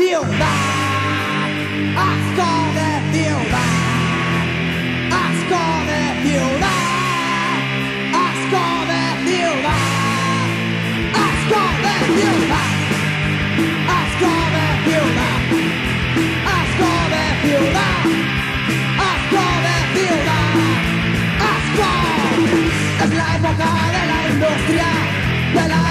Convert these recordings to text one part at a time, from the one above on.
de ciudad, asco de ciudad, asco de ciudad, asco de ciudad, asco. Es la época de la industria, de la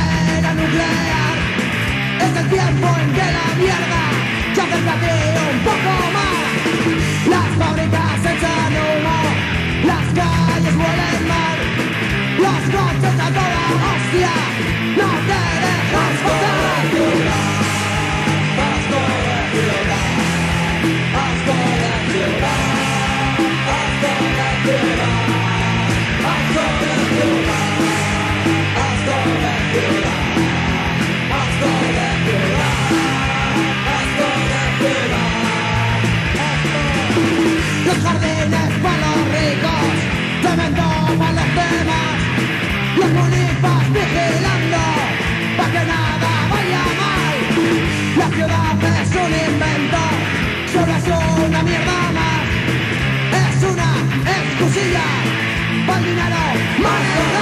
jardines para los ricos, cemento para los demás, los munifas vigilando para que nada vaya mal. La ciudad es un invento, solo es una mierda más, es una excusilla para el dinero más.